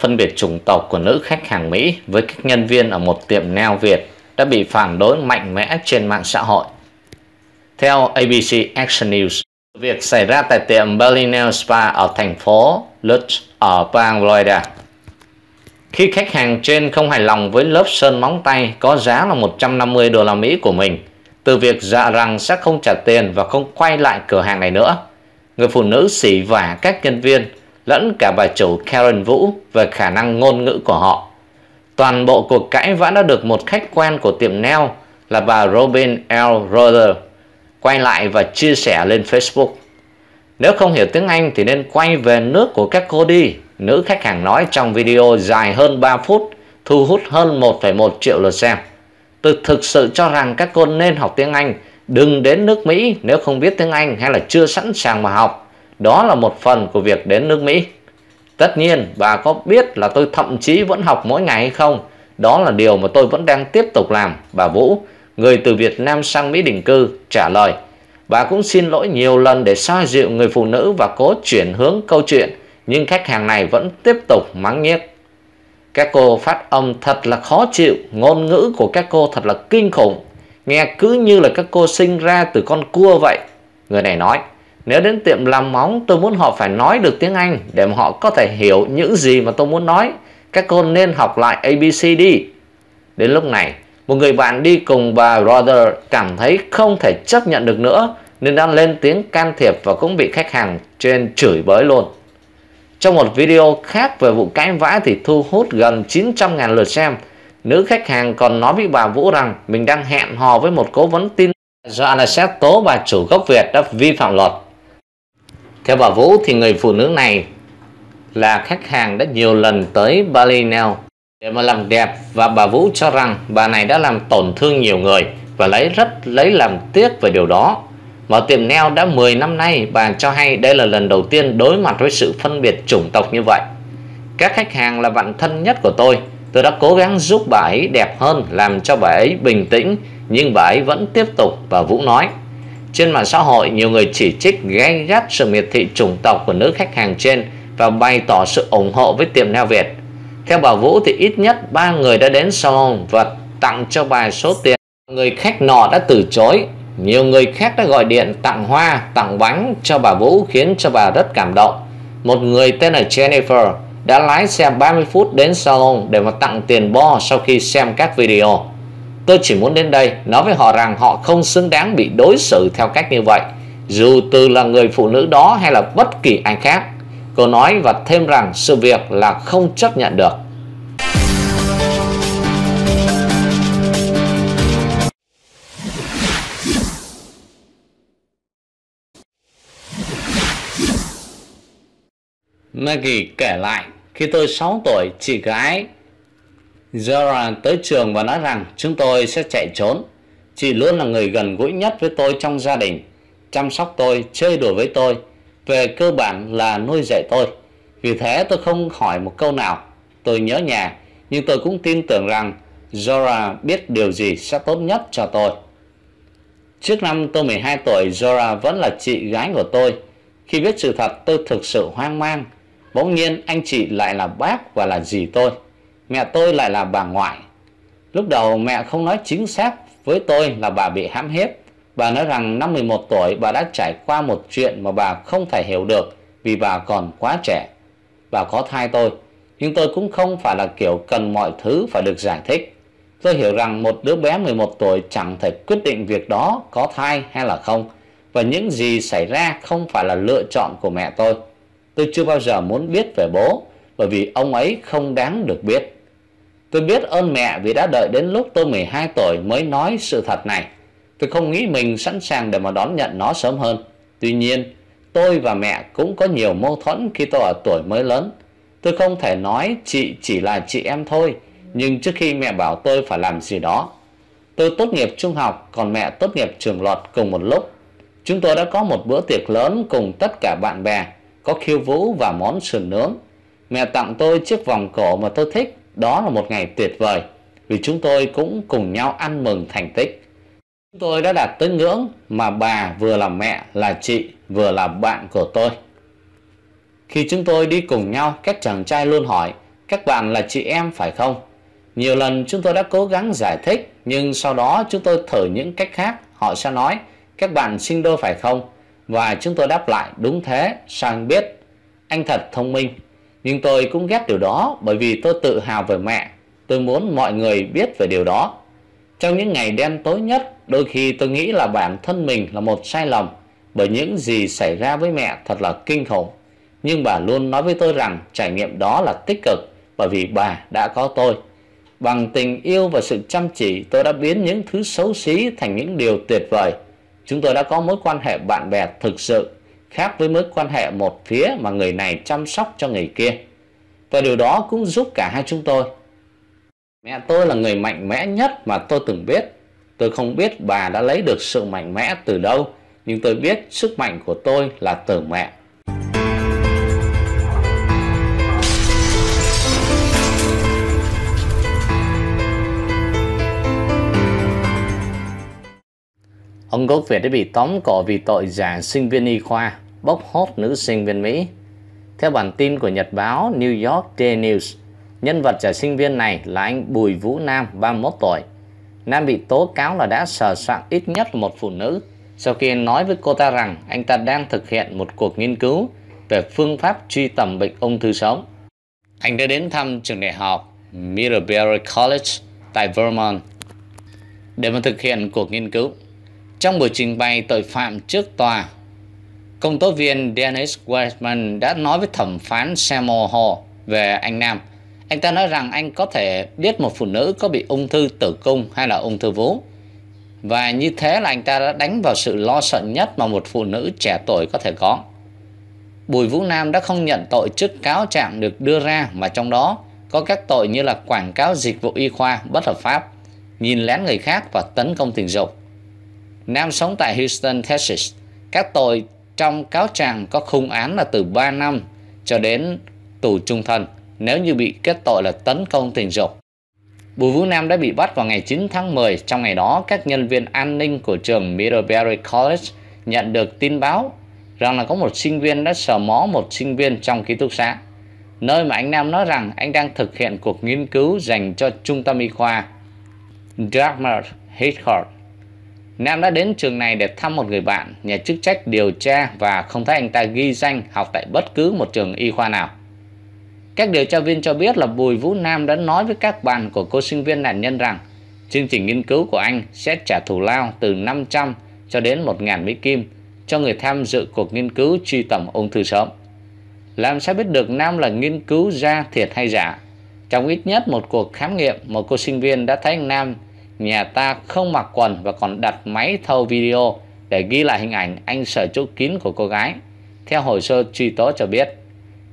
phân biệt chủng tộc của nữ khách hàng Mỹ với các nhân viên ở một tiệm nail Việt đã bị phản đối mạnh mẽ trên mạng xã hội. Theo ABC Action News, việc xảy ra tại tiệm Berlin Nail Spa ở thành phố Lutz ở bang Florida. Khi khách hàng trên không hài lòng với lớp sơn móng tay có giá là 150 đô la Mỹ của mình, từ việc dạ rằng sẽ không trả tiền và không quay lại cửa hàng này nữa, người phụ nữ xỉ vả các nhân viên lẫn cả bà chủ Karen Vũ về khả năng ngôn ngữ của họ. Toàn bộ cuộc cãi vã đã được một khách quen của tiệm nail là bà Robin L. Roder quay lại và chia sẻ lên Facebook. Nếu không hiểu tiếng Anh thì nên quay về nước của các cô đi. Nữ khách hàng nói trong video dài hơn 3 phút, thu hút hơn 1,1 triệu lượt xem. Tôi thực sự cho rằng các cô nên học tiếng Anh, đừng đến nước Mỹ nếu không biết tiếng Anh hay là chưa sẵn sàng mà học. Đó là một phần của việc đến nước Mỹ. Tất nhiên, bà có biết là tôi thậm chí vẫn học mỗi ngày hay không? Đó là điều mà tôi vẫn đang tiếp tục làm, bà Vũ người từ Việt Nam sang Mỹ định cư, trả lời. Bà cũng xin lỗi nhiều lần để xoa dịu người phụ nữ và cố chuyển hướng câu chuyện, nhưng khách hàng này vẫn tiếp tục mắng nhiếc. Các cô phát âm thật là khó chịu, ngôn ngữ của các cô thật là kinh khủng. Nghe cứ như là các cô sinh ra từ con cua vậy. Người này nói, nếu đến tiệm làm móng tôi muốn họ phải nói được tiếng Anh để mà họ có thể hiểu những gì mà tôi muốn nói. Các cô nên học lại ABC đi. Đến lúc này, một người bạn đi cùng bà Rother cảm thấy không thể chấp nhận được nữa nên đang lên tiếng can thiệp và cũng bị khách hàng trên chửi bới luôn. Trong một video khác về vụ cãi vã thì thu hút gần 900.000 lượt xem. Nữ khách hàng còn nói với bà Vũ rằng mình đang hẹn hò với một cố vấn tin do Anaset tố bà chủ gốc Việt đã vi phạm luật. Theo bà Vũ thì người phụ nữ này là khách hàng đã nhiều lần tới Bali Nail để mà làm đẹp và bà Vũ cho rằng bà này đã làm tổn thương nhiều người và lấy rất lấy làm tiếc về điều đó. Mở tiệm nail đã 10 năm nay, bà cho hay đây là lần đầu tiên đối mặt với sự phân biệt chủng tộc như vậy. Các khách hàng là bạn thân nhất của tôi, tôi đã cố gắng giúp bà ấy đẹp hơn, làm cho bà ấy bình tĩnh, nhưng bà ấy vẫn tiếp tục, bà Vũ nói. Trên mạng xã hội, nhiều người chỉ trích gay gắt sự miệt thị chủng tộc của nữ khách hàng trên và bày tỏ sự ủng hộ với tiệm nail Việt. Theo bà Vũ thì ít nhất 3 người đã đến salon và tặng cho bà số tiền. Người khách nọ đã từ chối. Nhiều người khác đã gọi điện tặng hoa, tặng bánh cho bà Vũ khiến cho bà rất cảm động. Một người tên là Jennifer đã lái xe 30 phút đến salon để mà tặng tiền bo sau khi xem các video. Tôi chỉ muốn đến đây nói với họ rằng họ không xứng đáng bị đối xử theo cách như vậy. Dù từ là người phụ nữ đó hay là bất kỳ ai khác Cô nói và thêm rằng sự việc là không chấp nhận được. Maggie kể lại, khi tôi 6 tuổi, chị gái Zora tới trường và nói rằng chúng tôi sẽ chạy trốn. Chị luôn là người gần gũi nhất với tôi trong gia đình, chăm sóc tôi, chơi đùa với tôi về cơ bản là nuôi dạy tôi. Vì thế tôi không hỏi một câu nào. Tôi nhớ nhà, nhưng tôi cũng tin tưởng rằng Zora biết điều gì sẽ tốt nhất cho tôi. Trước năm tôi 12 tuổi, Zora vẫn là chị gái của tôi. Khi biết sự thật, tôi thực sự hoang mang. Bỗng nhiên anh chị lại là bác và là dì tôi. Mẹ tôi lại là bà ngoại. Lúc đầu mẹ không nói chính xác với tôi là bà bị hãm hiếp. Bà nói rằng năm 11 tuổi bà đã trải qua một chuyện mà bà không thể hiểu được vì bà còn quá trẻ. Bà có thai tôi, nhưng tôi cũng không phải là kiểu cần mọi thứ phải được giải thích. Tôi hiểu rằng một đứa bé 11 tuổi chẳng thể quyết định việc đó có thai hay là không. Và những gì xảy ra không phải là lựa chọn của mẹ tôi. Tôi chưa bao giờ muốn biết về bố, bởi vì ông ấy không đáng được biết. Tôi biết ơn mẹ vì đã đợi đến lúc tôi 12 tuổi mới nói sự thật này. Tôi không nghĩ mình sẵn sàng để mà đón nhận nó sớm hơn. Tuy nhiên, tôi và mẹ cũng có nhiều mâu thuẫn khi tôi ở tuổi mới lớn. Tôi không thể nói chị chỉ là chị em thôi, nhưng trước khi mẹ bảo tôi phải làm gì đó. Tôi tốt nghiệp trung học, còn mẹ tốt nghiệp trường luật cùng một lúc. Chúng tôi đã có một bữa tiệc lớn cùng tất cả bạn bè, có khiêu vũ và món sườn nướng. Mẹ tặng tôi chiếc vòng cổ mà tôi thích, đó là một ngày tuyệt vời, vì chúng tôi cũng cùng nhau ăn mừng thành tích. Chúng tôi đã đạt tới ngưỡng mà bà vừa là mẹ, là chị, vừa là bạn của tôi. Khi chúng tôi đi cùng nhau, các chàng trai luôn hỏi, Các bạn là chị em phải không? Nhiều lần chúng tôi đã cố gắng giải thích Nhưng sau đó chúng tôi thử những cách khác Họ sẽ nói Các bạn sinh đôi phải không? Và chúng tôi đáp lại đúng thế Sao anh biết? Anh thật thông minh nhưng tôi cũng ghét điều đó, Bởi vì tôi tự hào về mẹ. Tôi muốn mọi người biết về điều đó. Trong những ngày đen tối nhất, Đôi khi tôi nghĩ là bản thân mình là một sai lầm, Bởi những gì xảy ra với mẹ thật là kinh khủng. Nhưng bà luôn nói với tôi rằng Trải nghiệm đó là tích cực, Bởi vì bà đã có tôi. Bằng tình yêu và sự chăm chỉ, Tôi đã biến những thứ xấu xí thành những điều tuyệt vời. Chúng tôi đã có mối quan hệ bạn bè thực sự. Khác với mối quan hệ một phía mà người này chăm sóc cho người kia. Và điều đó cũng giúp cả hai chúng tôi. Mẹ tôi là người mạnh mẽ nhất mà tôi từng biết. Tôi không biết bà đã lấy được sự mạnh mẽ từ đâu Nhưng tôi biết sức mạnh của tôi là từ mẹ. Ông gốc Việt đã bị tóm cổ vì tội giả sinh viên y khoa, bốc hốt nữ sinh viên Mỹ. Theo bản tin của nhật báo New York Daily News, nhân vật trẻ sinh viên này là anh Bùi Vũ Nam, 31 tuổi. Nam bị tố cáo là đã sờ soạn ít nhất một phụ nữ sau khi nói với cô ta rằng anh ta đang thực hiện một cuộc nghiên cứu về phương pháp truy tầm bệnh ung thư sống. Anh đã đến thăm trường đại học Middlebury College tại Vermont để mà thực hiện cuộc nghiên cứu. Trong buổi trình bày tội phạm trước tòa, công tố viên Dennis Weissman đã nói với thẩm phán Samuel Hall về anh Nam. Anh ta nói rằng anh có thể biết một phụ nữ có bị ung thư tử cung hay là ung thư vú. Và như thế là anh ta đã đánh vào sự lo sợ nhất mà một phụ nữ trẻ tuổi có thể có. Bùi Vũ Nam đã không nhận tội trước cáo trạng được đưa ra mà trong đó có các tội như là quảng cáo dịch vụ y khoa bất hợp pháp, nhìn lén người khác và tấn công tình dục. Nam sống tại Houston, Texas. Các tội trong cáo trạng có khung án là từ 3 năm cho đến tù trung thân nếu như bị kết tội là tấn công tình dục. Bùi Vũ Nam đã bị bắt vào ngày 9 tháng 10. Trong ngày đó, các nhân viên an ninh của trường Middlebury College nhận được tin báo rằng là có một sinh viên đã sờ mó một sinh viên trong ký túc xá. Nơi mà anh Nam nói rằng anh đang thực hiện cuộc nghiên cứu dành cho trung tâm y khoa Dagmar Hitchcock Nam đã đến trường này để thăm một người bạn, nhà chức trách điều tra và không thấy anh ta ghi danh học tại bất cứ một trường y khoa nào. Các điều tra viên cho biết là Bùi Vũ Nam đã nói với các bạn của cô sinh viên nạn nhân rằng chương trình nghiên cứu của anh sẽ trả thù lao từ 500 cho đến 1.000 Mỹ Kim cho người tham dự cuộc nghiên cứu truy tầm ung thư sớm. Làm sao biết được Nam là nghiên cứu ra thiệt hay giả? Trong ít nhất một cuộc khám nghiệm, một cô sinh viên đã thấy anh Nam nhà ta không mặc quần và còn đặt máy thâu video để ghi lại hình ảnh anh sở chỗ kín của cô gái. Theo hồ sơ truy tố cho biết,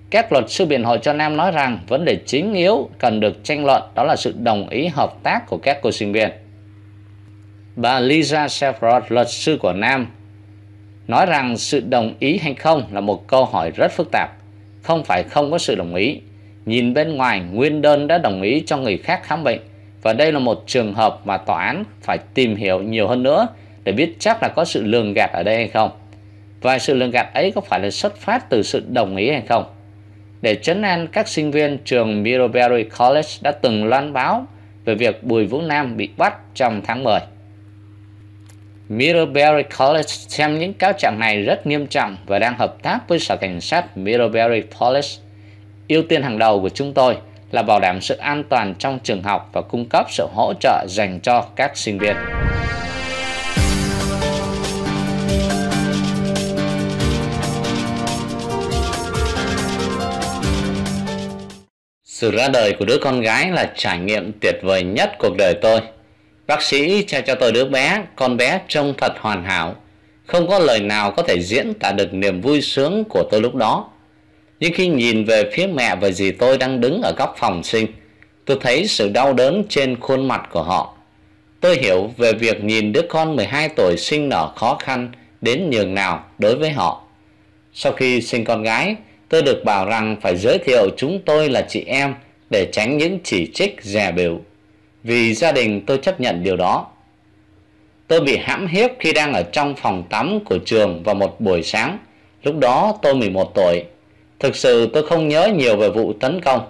các luật sư biện hộ cho Nam nói rằng vấn đề chính yếu cần được tranh luận đó là sự đồng ý hợp tác của các cô sinh viên. Bà Lisa Sefrod, luật sư của Nam, nói rằng sự đồng ý hay không là một câu hỏi rất phức tạp. Không phải không có sự đồng ý. Nhìn bên ngoài, nguyên đơn đã đồng ý cho người khác khám bệnh và đây là một trường hợp mà tòa án phải tìm hiểu nhiều hơn nữa để biết chắc là có sự lường gạt ở đây hay không. Và sự lường gạt ấy có phải là xuất phát từ sự đồng ý hay không? Để chấn an, các sinh viên trường Middlebury College đã từng loan báo về việc Bùi Vũ Nam bị bắt trong tháng 10. Middlebury College xem những cáo trạng này rất nghiêm trọng và đang hợp tác với Sở Cảnh sát Middlebury College. Ưu tiên hàng đầu của chúng tôi là bảo đảm sự an toàn trong trường học và cung cấp sự hỗ trợ dành cho các sinh viên. Sự ra đời của đứa con gái là trải nghiệm tuyệt vời nhất cuộc đời tôi. Bác sĩ trao cho tôi đứa bé, con bé trông thật hoàn hảo. Không có lời nào có thể diễn tả được niềm vui sướng của tôi lúc đó. Nhưng khi nhìn về phía mẹ và dì tôi đang đứng ở góc phòng sinh, tôi thấy sự đau đớn trên khuôn mặt của họ. Tôi hiểu về việc nhìn đứa con 12 tuổi sinh nở khó khăn đến nhường nào đối với họ. Sau khi sinh con gái, tôi được bảo rằng phải giới thiệu chúng tôi là chị em để tránh những chỉ trích dè bỉu. Vì gia đình tôi chấp nhận điều đó. Tôi bị hãm hiếp khi đang ở trong phòng tắm của trường vào một buổi sáng. Lúc đó tôi 11 tuổi Thực sự tôi không nhớ nhiều về vụ tấn công.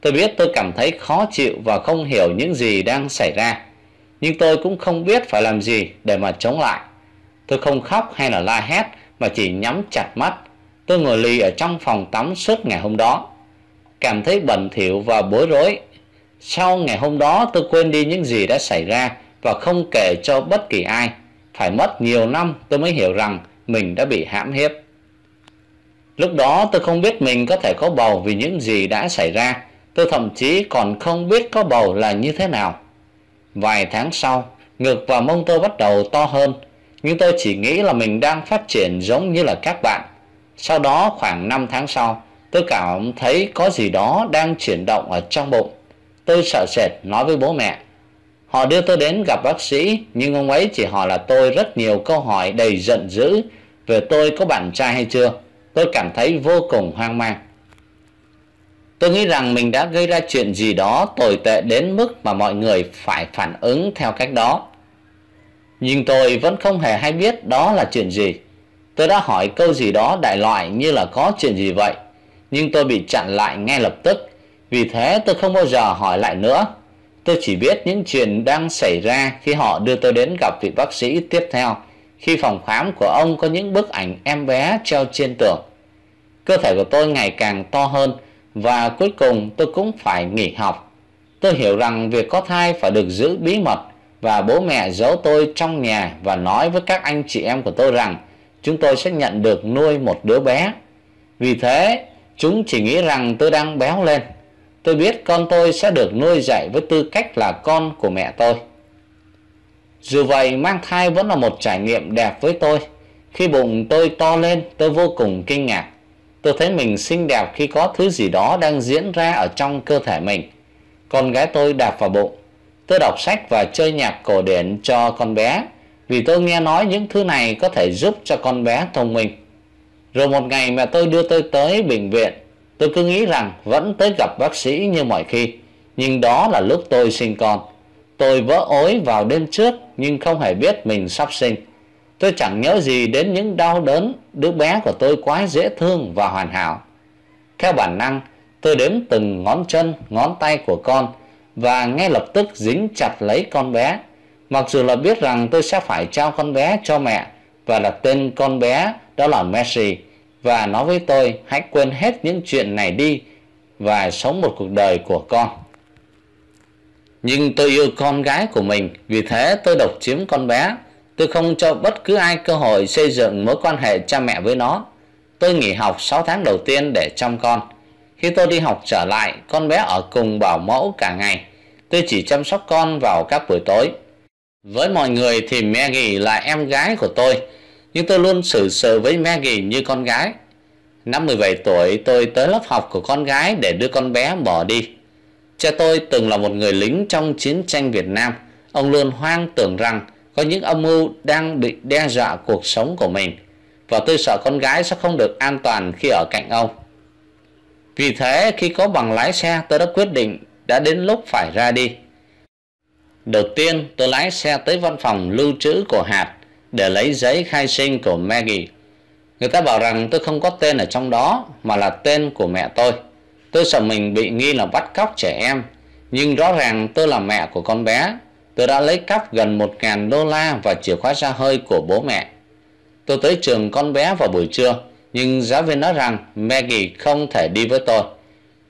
Tôi biết tôi cảm thấy khó chịu và không hiểu những gì đang xảy ra. Nhưng tôi cũng không biết phải làm gì để mà chống lại. Tôi không khóc hay là la hét, mà chỉ nhắm chặt mắt. Tôi ngồi lì ở trong phòng tắm suốt ngày hôm đó. Cảm thấy bẩn thỉu và bối rối. Sau ngày hôm đó, tôi quên đi những gì đã xảy ra và không kể cho bất kỳ ai. Phải mất nhiều năm tôi mới hiểu rằng mình đã bị hãm hiếp. Lúc đó tôi không biết mình có thể có bầu vì những gì đã xảy ra. Tôi thậm chí còn không biết có bầu là như thế nào. Vài tháng sau, ngực và mông tôi bắt đầu to hơn. Nhưng tôi chỉ nghĩ là mình đang phát triển giống như là các bạn. Sau đó khoảng 5 tháng sau, tôi cảm thấy có gì đó đang chuyển động ở trong bụng. Tôi sợ sệt nói với bố mẹ. Họ đưa tôi đến gặp bác sĩ, nhưng ông ấy chỉ hỏi là tôi rất nhiều câu hỏi đầy giận dữ về tôi có bạn trai hay chưa. Tôi cảm thấy vô cùng hoang mang. Tôi nghĩ rằng mình đã gây ra chuyện gì đó tồi tệ đến mức mà mọi người phải phản ứng theo cách đó. Nhưng tôi vẫn không hề hay biết đó là chuyện gì. Tôi đã hỏi câu gì đó đại loại như là có chuyện gì vậy. Nhưng tôi bị chặn lại ngay lập tức. Vì thế tôi không bao giờ hỏi lại nữa. Tôi chỉ biết những chuyện đang xảy ra khi họ đưa tôi đến gặp vị bác sĩ tiếp theo. Khi phòng khám của ông có những bức ảnh em bé treo trên tường. Cơ thể của tôi ngày càng to hơn và cuối cùng tôi cũng phải nghỉ học. Tôi hiểu rằng việc có thai phải được giữ bí mật và bố mẹ giấu tôi trong nhà và nói với các anh chị em của tôi rằng chúng tôi sẽ nhận được nuôi một đứa bé. Vì thế, chúng chỉ nghĩ rằng tôi đang béo lên. Tôi biết con tôi sẽ được nuôi dạy với tư cách là con của mẹ tôi. Dù vậy, mang thai vẫn là một trải nghiệm đẹp với tôi. Khi bụng tôi to lên, tôi vô cùng kinh ngạc. Tôi thấy mình xinh đẹp khi có thứ gì đó đang diễn ra ở trong cơ thể mình. Con gái tôi đạp vào bụng. Tôi đọc sách và chơi nhạc cổ điển cho con bé vì tôi nghe nói những thứ này có thể giúp cho con bé thông minh. Rồi một ngày mẹ tôi đưa tôi tới bệnh viện. Tôi cứ nghĩ rằng vẫn tới gặp bác sĩ như mọi khi. Nhưng đó là lúc tôi sinh con. Tôi vỡ ối vào đêm trước nhưng không hề biết mình sắp sinh. Tôi chẳng nhớ gì đến những đau đớn đứa bé của tôi quá dễ thương và hoàn hảo. Theo bản năng, tôi đếm từng ngón chân, ngón tay của con và ngay lập tức dính chặt lấy con bé. Mặc dù là biết rằng tôi sẽ phải trao con bé cho mẹ và đặt tên con bé đó là Messi và nói với tôi hãy quên hết những chuyện này đi và sống một cuộc đời của con. Nhưng tôi yêu con gái của mình, vì thế tôi độc chiếm con bé Tôi không cho bất cứ ai cơ hội xây dựng mối quan hệ cha mẹ với nó. Tôi nghỉ học 6 tháng đầu tiên để chăm con. Khi tôi đi học trở lại, con bé ở cùng bảo mẫu cả ngày. Tôi chỉ chăm sóc con vào các buổi tối. Với mọi người thì Maggie là em gái của tôi, nhưng tôi luôn xử sự với Maggie như con gái. Năm 17 tuổi, tôi tới lớp học của con gái để đưa con bé bỏ đi. Cha tôi từng là một người lính trong chiến tranh Việt Nam. Ông luôn hoang tưởng rằng có những âm mưu đang bị đe dọa cuộc sống của mình và tôi sợ con gái sẽ không được an toàn khi ở cạnh ông. Vì thế, khi có bằng lái xe, tôi đã quyết định đã đến lúc phải ra đi. Đầu tiên, tôi lái xe tới văn phòng lưu trữ của hạt để lấy giấy khai sinh của Maggie. Người ta bảo rằng tôi không có tên ở trong đó, mà là tên của mẹ tôi. Tôi sợ mình bị nghi là bắt cóc trẻ em nhưng rõ ràng tôi là mẹ của con bé tôi đã lấy cắp gần 1.000 đô la và chìa khóa ra hơi của bố mẹ. Tôi tới trường con bé vào buổi trưa, nhưng giáo viên nói rằng Maggie không thể đi với tôi.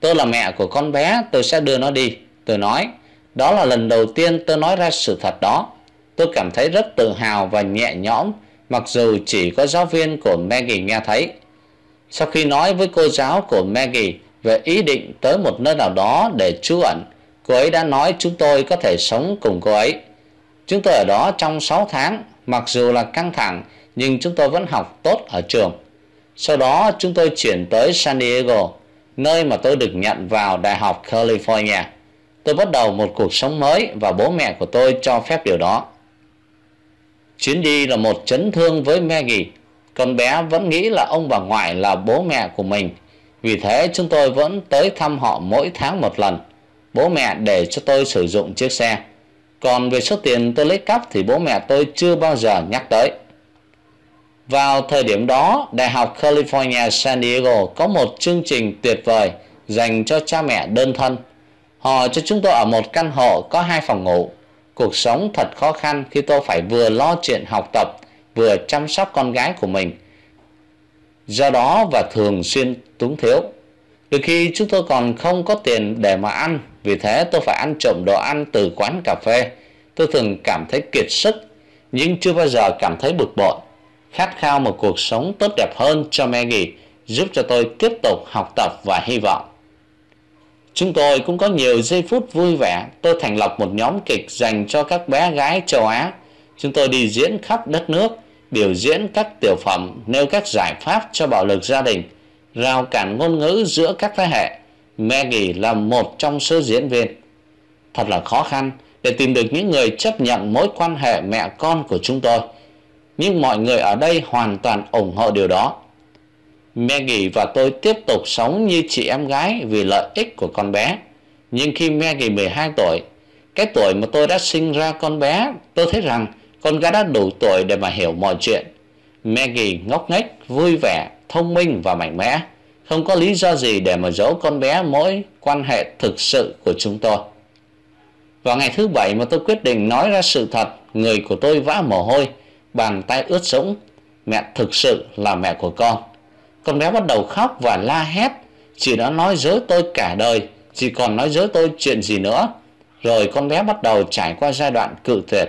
Tôi là mẹ của con bé, tôi sẽ đưa nó đi. Tôi nói, đó là lần đầu tiên tôi nói ra sự thật đó. Tôi cảm thấy rất tự hào và nhẹ nhõm, mặc dù chỉ có giáo viên của Maggie nghe thấy. Sau khi nói với cô giáo của Maggie về ý định tới một nơi nào đó để trú ẩn, Cô ấy đã nói chúng tôi có thể sống cùng cô ấy. Chúng tôi ở đó trong 6 tháng, mặc dù là căng thẳng, nhưng chúng tôi vẫn học tốt ở trường. Sau đó chúng tôi chuyển tới San Diego, nơi mà tôi được nhận vào Đại học California. Tôi bắt đầu một cuộc sống mới và bố mẹ của tôi cho phép điều đó. Chuyến đi là một chấn thương với Maggie. Con bé vẫn nghĩ là ông bà ngoại là bố mẹ của mình. Vì thế chúng tôi vẫn tới thăm họ mỗi tháng một lần bố mẹ để cho tôi sử dụng chiếc xe. Còn về số tiền tôi lấy cắp thì bố mẹ tôi chưa bao giờ nhắc tới. Vào thời điểm đó, Đại học California San Diego có một chương trình tuyệt vời dành cho cha mẹ đơn thân. Họ cho chúng tôi ở một căn hộ có hai phòng ngủ. Cuộc sống thật khó khăn khi tôi phải vừa lo chuyện học tập, vừa chăm sóc con gái của mình. Do đó và thường xuyên túng thiếu. Đôi khi chúng tôi còn không có tiền để mà ăn, vì thế tôi phải ăn trộm đồ ăn từ quán cà phê. Tôi thường cảm thấy kiệt sức, nhưng chưa bao giờ cảm thấy bực bội. Khát khao một cuộc sống tốt đẹp hơn cho Maggie giúp cho tôi tiếp tục học tập và hy vọng. Chúng tôi cũng có nhiều giây phút vui vẻ. Tôi thành lập một nhóm kịch dành cho các bé gái châu Á. Chúng tôi đi diễn khắp đất nước, biểu diễn các tiểu phẩm, nêu các giải pháp cho bạo lực gia đình, rào cản ngôn ngữ giữa các thế hệ. Maggie là một trong số diễn viên. Thật là khó khăn để tìm được những người chấp nhận mối quan hệ mẹ con của chúng tôi. Nhưng mọi người ở đây hoàn toàn ủng hộ điều đó. Maggie và tôi tiếp tục sống như chị em gái vì lợi ích của con bé. Nhưng khi Maggie 12 tuổi, cái tuổi mà tôi đã sinh ra con bé, tôi thấy rằng con gái đã đủ tuổi để mà hiểu mọi chuyện. Maggie ngốc nghếch, vui vẻ, thông minh và mạnh mẽ. Không có lý do gì để mà giấu con bé mối quan hệ thực sự của chúng tôi. Vào ngày thứ bảy mà tôi quyết định nói ra sự thật, người của tôi vã mồ hôi, bàn tay ướt sũng. Mẹ thực sự là mẹ của con. Con bé bắt đầu khóc và la hét. Chị đã nói dối tôi cả đời, chị còn nói dối tôi chuyện gì nữa. Rồi con bé bắt đầu trải qua giai đoạn cự tuyệt.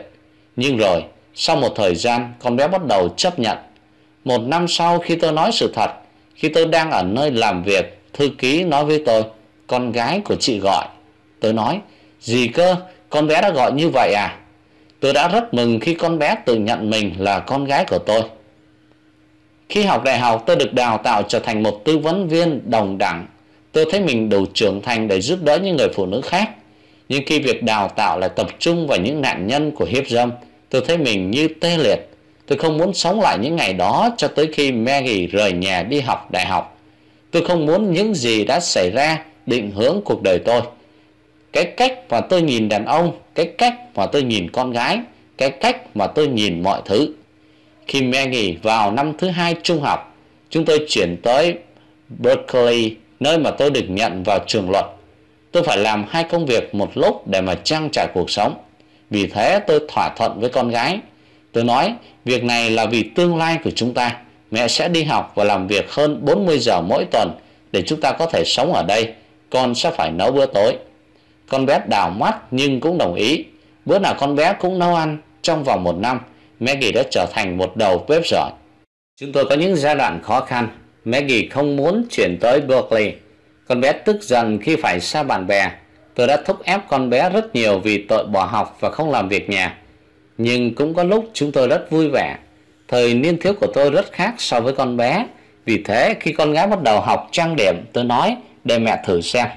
Nhưng rồi, sau một thời gian, con bé bắt đầu chấp nhận. Một năm sau khi tôi nói sự thật, khi tôi đang ở nơi làm việc, thư ký nói với tôi, con gái của chị gọi. Tôi nói, gì cơ, con bé đã gọi như vậy à? Tôi đã rất mừng khi con bé tự nhận mình là con gái của tôi. Khi học đại học tôi được đào tạo trở thành một tư vấn viên đồng đẳng. Tôi thấy mình đủ trưởng thành để giúp đỡ những người phụ nữ khác. Nhưng khi việc đào tạo lại tập trung vào những nạn nhân của hiếp dâm, tôi thấy mình như tê liệt. Tôi không muốn sống lại những ngày đó cho tới khi Maggie rời nhà đi học đại học. Tôi không muốn những gì đã xảy ra định hướng cuộc đời tôi. Cái cách mà tôi nhìn đàn ông, cái cách mà tôi nhìn con gái, cái cách mà tôi nhìn mọi thứ. Khi Maggie vào năm thứ hai trung học, chúng tôi chuyển tới Berkeley, nơi mà tôi được nhận vào trường luật. Tôi phải làm hai công việc một lúc để mà trang trải cuộc sống. Vì thế tôi thỏa thuận với con gái. Tôi nói, việc này là vì tương lai của chúng ta. Mẹ sẽ đi học và làm việc hơn 40 giờ mỗi tuần để chúng ta có thể sống ở đây. Con sẽ phải nấu bữa tối. Con bé đào mắt nhưng cũng đồng ý. Bữa nào con bé cũng nấu ăn trong vòng một năm. Maggie đã trở thành một đầu bếp giỏi. Chúng tôi có những giai đoạn khó khăn. Maggie không muốn chuyển tới Berkeley. Con bé tức giận khi phải xa bạn bè. Tôi đã thúc ép con bé rất nhiều vì tội bỏ học và không làm việc nhà. Nhưng cũng có lúc chúng tôi rất vui vẻ. Thời niên thiếu của tôi rất khác so với con bé. Vì thế khi con gái bắt đầu học trang điểm, tôi nói để mẹ thử xem.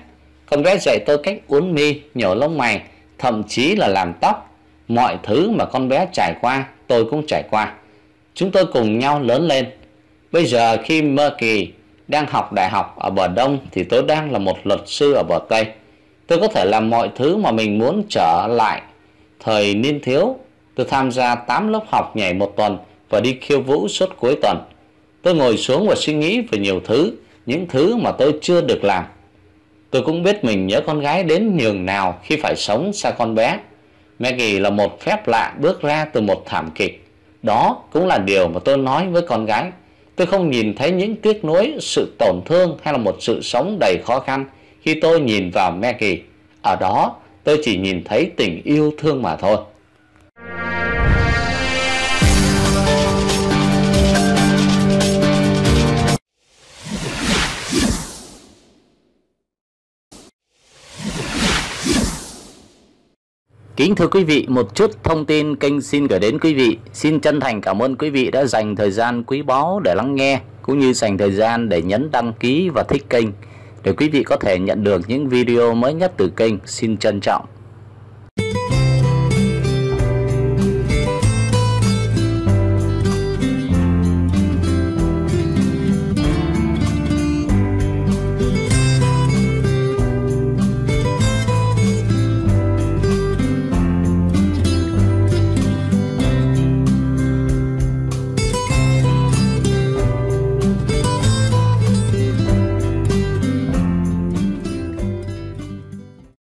Con bé dạy tôi cách uốn mi, nhổ lông mày, thậm chí là làm tóc. Mọi thứ mà con bé trải qua tôi cũng trải qua. Chúng tôi cùng nhau lớn lên. Bây giờ khi Murky đang học đại học ở bờ Đông thì tôi đang là một luật sư ở bờ Tây. Tôi có thể làm mọi thứ mà mình muốn trở lại. Thời niên thiếu, tôi tham gia 8 lớp học nhảy một tuần và đi khiêu vũ suốt cuối tuần. Tôi ngồi xuống và suy nghĩ về nhiều thứ, những thứ mà tôi chưa được làm. Tôi cũng biết mình nhớ con gái đến nhường nào khi phải sống xa con bé. Maggie là một phép lạ bước ra từ một thảm kịch. Đó cũng là điều mà tôi nói với con gái. Tôi không nhìn thấy những tiếc nuối, sự tổn thương hay là một sự sống đầy khó khăn khi tôi nhìn vào Maggie. Ở đó tôi chỉ nhìn thấy tình yêu thương mà thôi. Kính thưa quý vị, một chút thông tin kênh xin gửi đến quý vị. Xin chân thành cảm ơn quý vị đã dành thời gian quý báu để lắng nghe, cũng như dành thời gian để nhấn đăng ký và thích kênh, để quý vị có thể nhận được những video mới nhất từ kênh. Xin trân trọng.